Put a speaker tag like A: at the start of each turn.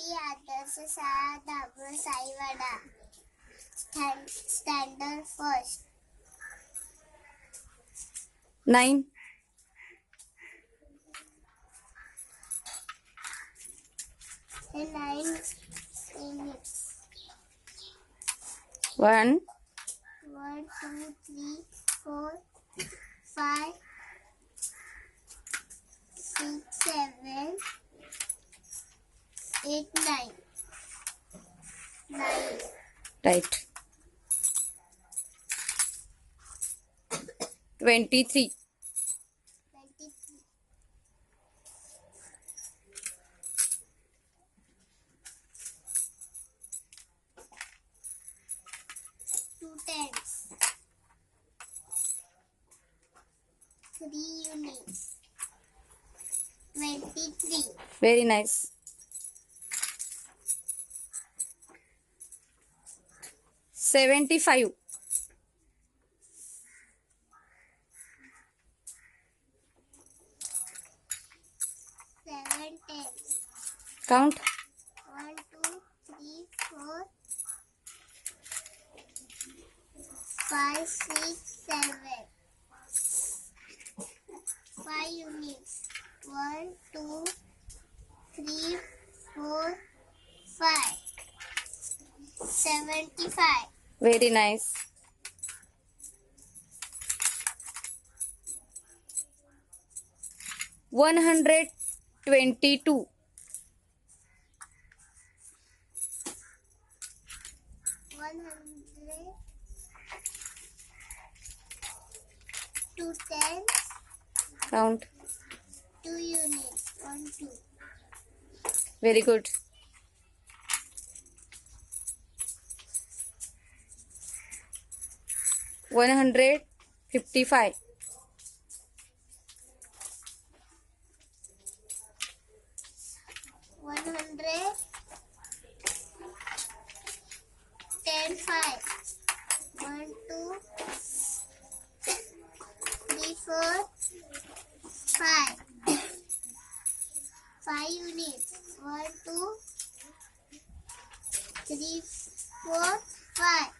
A: P address R W ಸೈವಡ standard first
B: nine
A: nine minutes.
B: One.
A: One, two, three, four, five. eight,
B: Right. 23.
A: 23. Two tens. Three units. Twenty-three.
B: Very nice. 75
A: Seventy.
B: Count.
A: One, two, three, four, five, six, seven. Five units. One, two, three, four, five. Seventy-five.
B: Very nice. One hundred twenty-two.
A: One hundred two tens.
B: Count.
A: Two units. One two.
B: Very good. 155
A: 100 10 5 1 2 3 4 5 5 units. 1 2 3 4 5